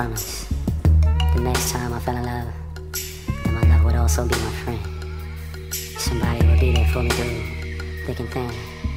promise. The next time I fell in love, that my love would also be my friend. Somebody would be there for me through thick and thin.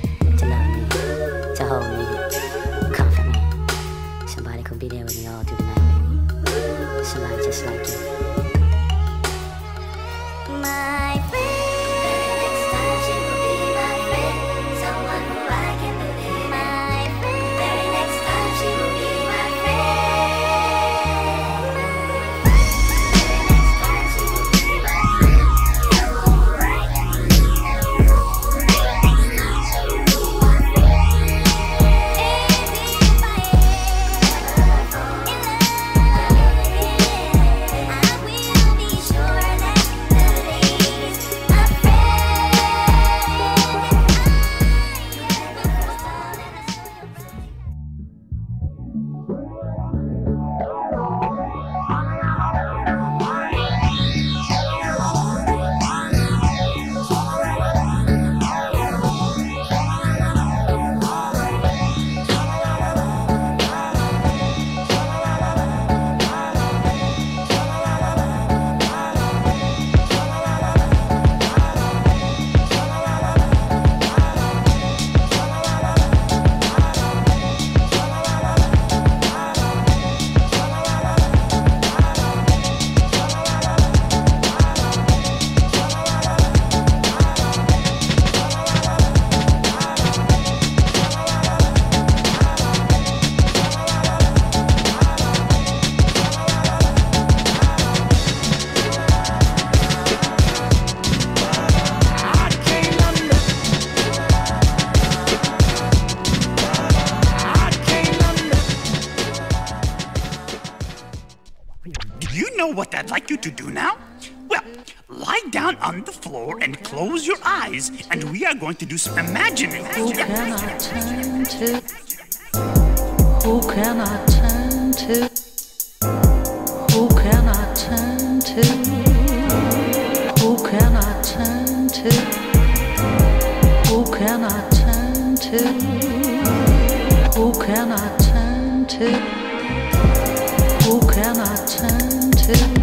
to do now? Well, lie down on the floor and close your eyes, and we are going to do some imagining. Who can I turn to? Who can I turn to? Who can I turn to? Who can I turn to? Who can I turn to? Who can I turn to? Who can I turn to?